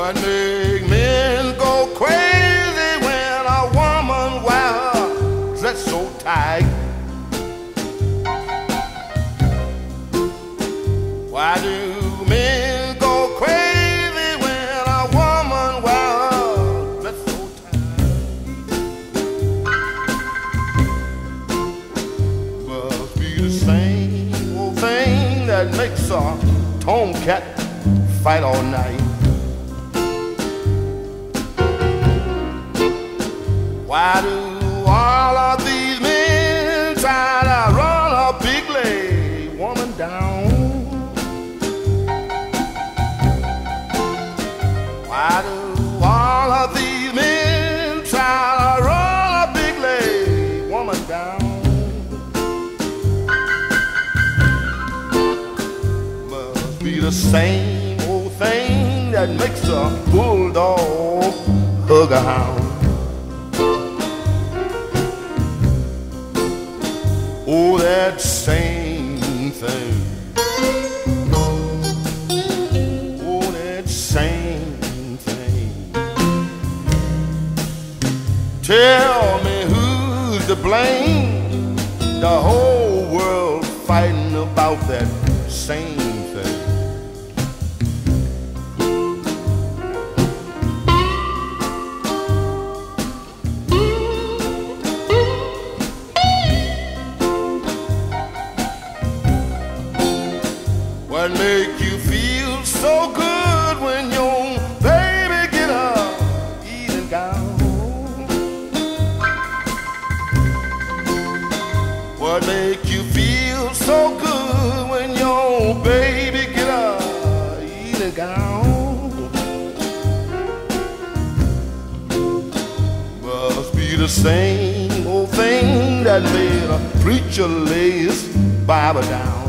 What make men go crazy when a woman wears that's so tight? Why do men go crazy when a woman wears that's so tight? Must be the same old thing that makes a tomcat fight all night. Why do all of these men try to run a big leg woman down? Why do all of these men try to run a big leg woman down? Must be the same old thing that makes a bulldog hug a hound. Oh, that same thing. Oh, that same thing. Tell me who's to blame? The whole world fighting about that same What make you feel so good when your baby get up eating down? What make you feel so good when your baby get up eating down? Must be the same old thing that made a preacher lay his Bible down.